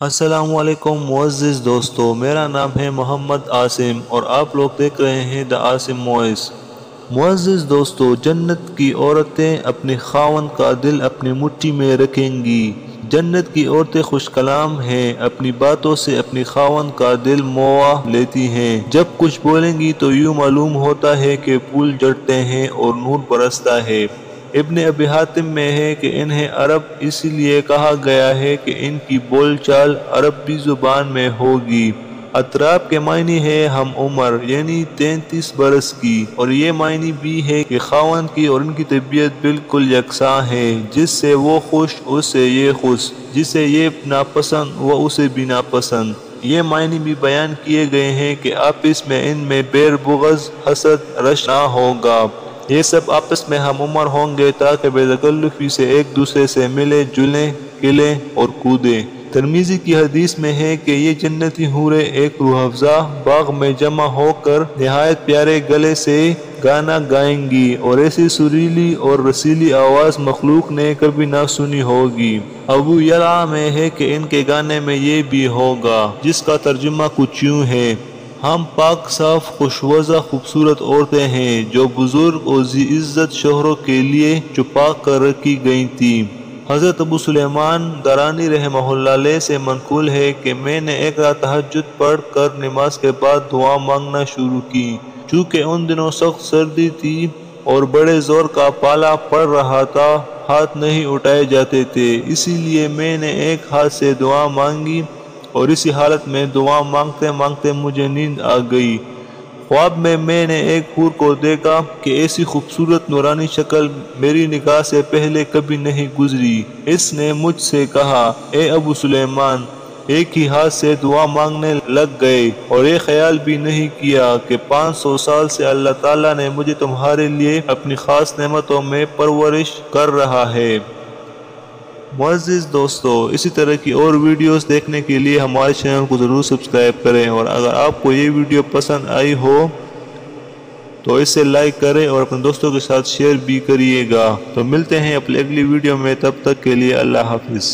असलकुम मुआज़ दोस्तों, मेरा नाम है मोहम्मद आसिम और आप लोग देख रहे हैं द आसिम मॉइस मुआज़ दोस्तों, जन्नत की औरतें अपने खावन का दिल अपनी मुट्ठी में रखेंगी। जन्नत की औरतें खुश कलाम हैं, अपनी बातों से अपनी खावन का दिल मोआ लेती हैं। जब कुछ बोलेंगी तो यूँ मालूम होता है कि पुल जड़ते हैं और नूर बरसता है। इब्न अबी हातिम में है कि इन्हें अरब इसलिए कहा गया है कि इनकी बोलचाल अरबी ज़ुबान में होगी। अतराब के मायने है हम उम्र, यानी तैंतीस बरस की। और ये मायने भी है कि खावन की और उनकी तबीयत बिल्कुल यकसा है, जिससे वो खुश उससे ये खुश, जिसे ये नापसंद, व उसे भी नापसंद। ये मायने भी बयान किए गए हैं कि आपस में इनमें बेर बुगज हसद, रश ना होगा। ये सब आपस में हम उम्र होंगे ताकि बेतकल्लुफी से एक दूसरे से मिले, जुलें किले और कूदे। तरमीज़ी की हदीस में है कि ये जन्नती हूरे, एक रूहफ़ा बाग में जमा होकर नहायत प्यारे गले से गाना गाएँगी और ऐसी सुरीली और रसीली आवाज़ मखलूक ने कभी ना सुनी होगी। अबू यला में है कि इनके गाने में ये भी होगा, जिसका तर्जुमा कुछ यूँ है हम पाक साफ़, खुशवजा, खूबसूरत औरतें हैं जो बुज़ुर्ग और जी इज़्ज़त शोहरों के लिए छुपा कर रखी गई थी। हज़रत अबू सुलेमान दरानी रहमल्ला से मनकूल है कि मैंने एक रात तहजद पढ़ कर नमाज़ के बाद दुआ मांगना शुरू की। चूँकि उन दिनों सख्त सर्दी थी और बड़े ज़ोर का पाला पड़ रहा था, हाथ नहीं उठाए जाते थे। इसीलिए मैंने एक हाथ से दुआ मांगी और इसी हालत में दुआ मांगते मांगते मुझे नींद आ गई। ख्वाब में मैंने एक हूर को देखा कि ऐसी खूबसूरत नूरानी शक्ल मेरी निगाह से पहले कभी नहीं गुजरी। इसने मुझसे कहा, ए अबू सुलेमान, एक ही हाथ से दुआ मांगने लग गए और ये ख्याल भी नहीं किया कि 500 साल से अल्लाह ताला ने मुझे तुम्हारे लिए अपनी ख़ास नेमतों में परवरिश कर रहा है। मुआज़ दोस्तों, इसी तरह की और वीडियोस देखने के लिए हमारे चैनल को ज़रूर सब्सक्राइब करें और अगर आपको ये वीडियो पसंद आई हो तो इसे लाइक करें और अपने दोस्तों के साथ शेयर भी करिएगा। तो मिलते हैं अपनी अगली वीडियो में, तब तक के लिए अल्लाह हाफिज़।